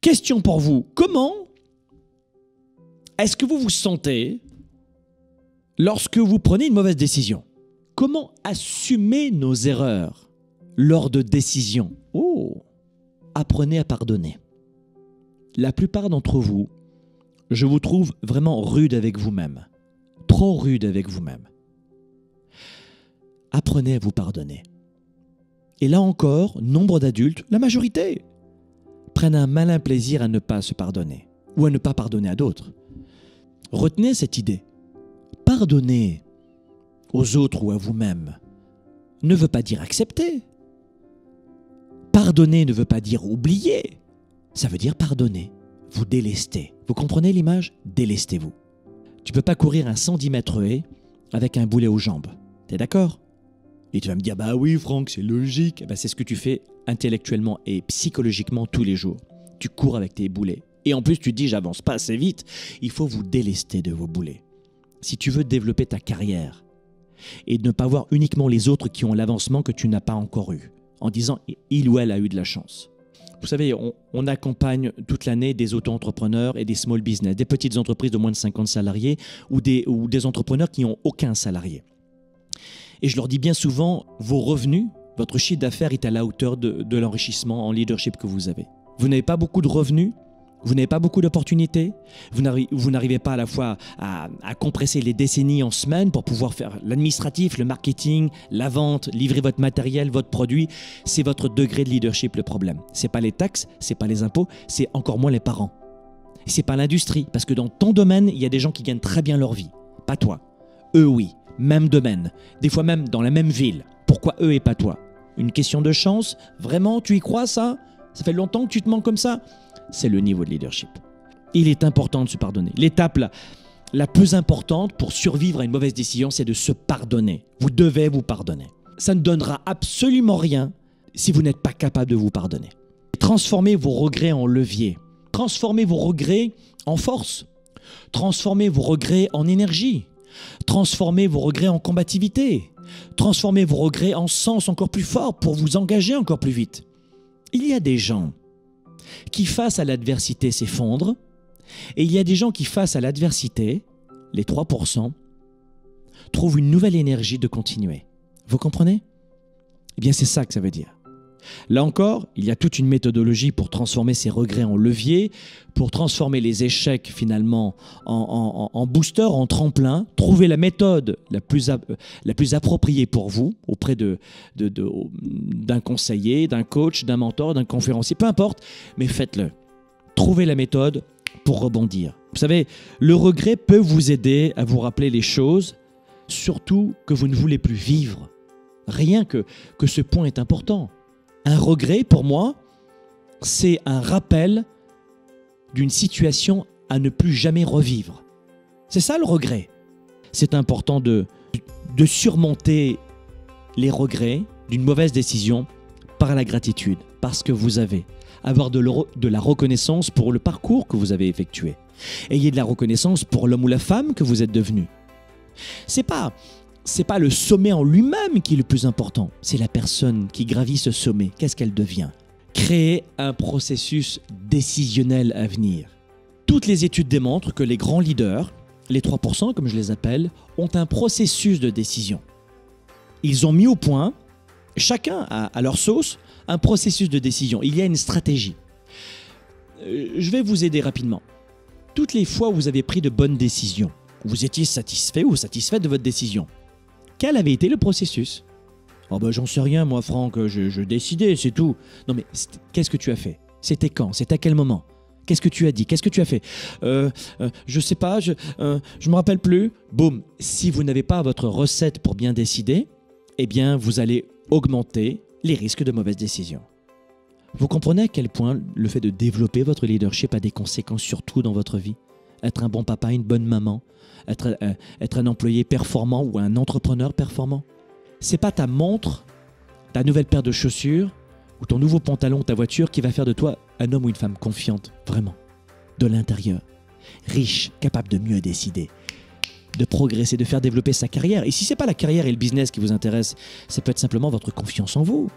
Question pour vous, comment est-ce que vous vous sentez lorsque vous prenez une mauvaise décision? Comment assumer nos erreurs lors de décisions? Oh Apprenez à pardonner. La plupart d'entre vous, je vous trouve vraiment rude avec vous-même. Trop rude avec vous-même. Apprenez à vous pardonner. Et là encore, nombre d'adultes, la majorité, prennent un malin plaisir à ne pas se pardonner ou à ne pas pardonner à d'autres. Retenez cette idée. Pardonner aux autres ou à vous-même ne veut pas dire accepter. Pardonner ne veut pas dire oublier. Ça veut dire pardonner. Vous délester. Vous comprenez l'image? Délestez-vous. Tu peux pas courir un 110 mètres haie avec un boulet aux jambes. T'es d'accord? Et tu vas me dire, bah oui Franck, c'est logique. Bah, c'est ce que tu fais intellectuellement et psychologiquement tous les jours. Tu cours avec tes boulets. Et en plus, tu dis, j'avance pas assez vite. Il faut vous délester de vos boulets. Si tu veux développer ta carrière et ne pas voir uniquement les autres qui ont l'avancement que tu n'as pas encore eu, en disant, il ou elle a eu de la chance. Vous savez, on, accompagne toute l'année des auto-entrepreneurs et des small business, des petites entreprises de moins de 50 salariés ou des, ou des entrepreneurs qui n'ont aucun salarié. Et je leur dis bien souvent, vos revenus, votre chiffre d'affaires est à la hauteur de, l'enrichissement en leadership que vous avez. Vous n'avez pas beaucoup de revenus, vous n'avez pas beaucoup d'opportunités. Vous n'arrivez pas à la fois à, compresser les décennies en semaines pour pouvoir faire l'administratif, le marketing, la vente, livrer votre matériel, votre produit. C'est votre degré de leadership le problème. C'est pas les taxes, c'est pas les impôts, c'est encore moins les parents. Et c'est pas l'industrie, parce que dans ton domaine, il y a des gens qui gagnent très bien leur vie. Pas toi. Eux, oui. Même domaine. Des fois même dans la même ville. Pourquoi eux et pas toi? Une question de chance? Vraiment, tu y crois ça? Ça fait longtemps que tu te mens comme ça? C'est le niveau de leadership. Il est important de se pardonner. L'étape la, plus importante pour survivre à une mauvaise décision, c'est de se pardonner. Vous devez vous pardonner. Ça ne donnera absolument rien si vous n'êtes pas capable de vous pardonner. Transformez vos regrets en levier. Transformez vos regrets en force. Transformez vos regrets en énergie. Transformez vos regrets en combativité. Transformez vos regrets en sens encore plus fort pour vous engager encore plus vite. Il y a des gens qui, face à l'adversité, s'effondrent. Et il y a des gens qui, face à l'adversité, les 3%, trouvent une nouvelle énergie de continuer. Vous comprenez? Eh bien, c'est ça que ça veut dire. Là encore, il y a toute une méthodologie pour transformer ces regrets en levier, pour transformer les échecs finalement en, booster, en tremplin, trouver la méthode la plus, la plus appropriée pour vous auprès d'un de, conseiller, d'un coach, d'un mentor, d'un conférencier, peu importe, mais faites-le. Trouvez la méthode pour rebondir. Vous savez, le regret peut vous aider à vous rappeler les choses, surtout que vous ne voulez plus vivre. Rien que, que ce point est important. Un regret, pour moi, c'est un rappel d'une situation à ne plus jamais revivre. C'est ça le regret. C'est important de, surmonter les regrets d'une mauvaise décision par la gratitude, parce que vous avez. Avoir de, de la reconnaissance pour le parcours que vous avez effectué. Ayez de la reconnaissance pour l'homme ou la femme que vous êtes devenu. C'est pas c'est pas le sommet en lui-même qui est le plus important, c'est la personne qui gravit ce sommet. Qu'est-ce qu'elle devient? Créer un processus décisionnel à venir. Toutes les études démontrent que les grands leaders, les 3% comme je les appelle, ont un processus de décision. Ils ont mis au point, chacun à leur sauce, un processus de décision. Il y a une stratégie. Euh, je vais vous aider rapidement. Toutes les fois où vous avez pris de bonnes décisions, vous étiez satisfait ou satisfait de votre décision, quel avait été le processus? Oh ben j'en sais rien moi Franck, je, décidais, c'est tout. Non mais qu'est-ce que tu as fait? C'était quand? C'était à quel moment? Qu'est-ce que tu as dit? Qu'est-ce que tu as fait? Euh, euh, Je sais pas, je ne euh, me rappelle plus. Boum, si vous n'avez pas votre recette pour bien décider, eh bien vous allez augmenter les risques de mauvaises décisions. Vous comprenez à quel point le fait de développer votre leadership a des conséquences sur tout dans votre vie? Être un bon papa, une bonne maman, être, euh, être un employé performant ou un entrepreneur performant. C'est pas ta montre, ta nouvelle paire de chaussures ou ton nouveau pantalon ta voiture qui va faire de toi un homme ou une femme confiante, vraiment, de l'intérieur, riche, capable de mieux décider, de progresser, de faire développer sa carrière. Et si c'est pas la carrière et le business qui vous intéressent, ça peut être simplement votre confiance en vous,